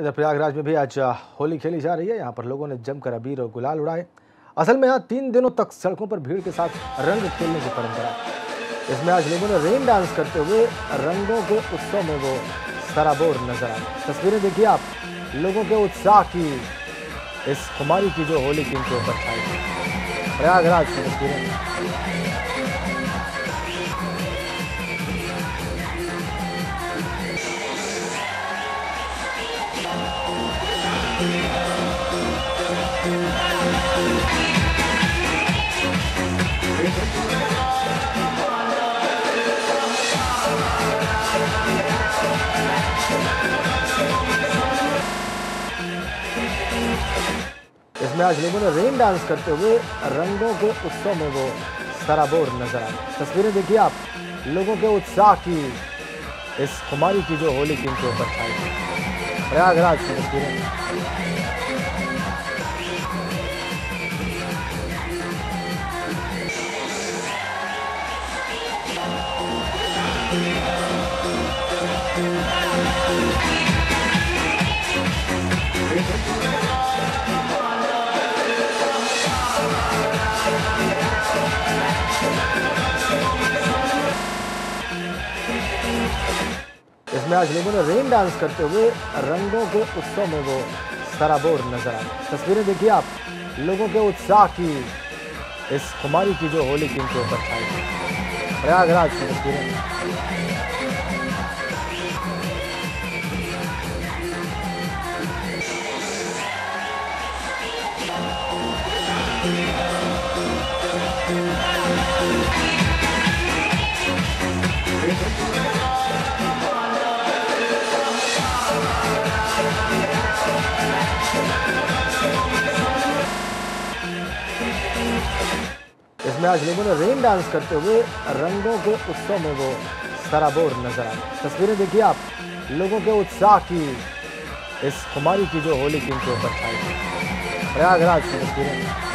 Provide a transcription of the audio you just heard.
इधर प्रयागराज में भी आज होली खेली जा रही है। यहाँ पर लोगों ने जमकर अबीर और गुलाल उड़ाए। असल में यहाँ तीन दिनों तक सड़कों पर भीड़ के साथ रंग खेलने की परंपरा। इसमें आज लोगों ने रेन डांस करते हुए रंगों के उत्सव में वो सराबोर नज़र आए। तस्वीरें देखिए आप। लोगों के उत्साह की इस खुमारी की जो होली की इनके ऊपर छाई। प्रयागराज की तस्वीरें। इसमें आज लोगों ने रेन डांस करते हुए रंगों के उत्सव में वो सराबोर नज़र आए। तस्वीरें देखिए आप, लोगों के उत्साह की इस खुमारी की जो होली की इनके ऊपर छाई। प्रयागराज की तस्वीरें इसमें आज लोगों ने रेन डांस करते हुए रंगों के उत्सव में वो सराबोर नज़र आए। तस्वीरें देखिए आप, लोगों के उत्साह की इस खुमारी की जो होली की इनके ऊपर छाई प्रयागराज की तस्वीरें। इसमें आज लोगों ने रेन डांस करते हुए रंगों के उत्सव में वो सराबोर नज़र आए तस्वीरें देखिए आप, लोगों के उत्साह की इस खुमारी की जो होली की उनके ऊपर छाई प्रयागराज की तस्वीरें